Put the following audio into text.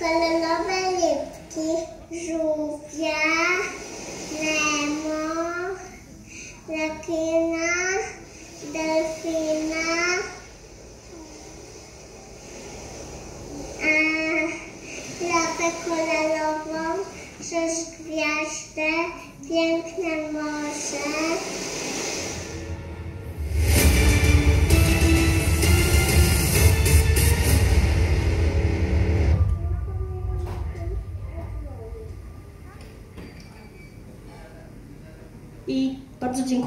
kolorowe lipki, żółwia, lemo, rekina, delfina, a lapę kolorową, przez piękne morze. I bardzo dziękuję.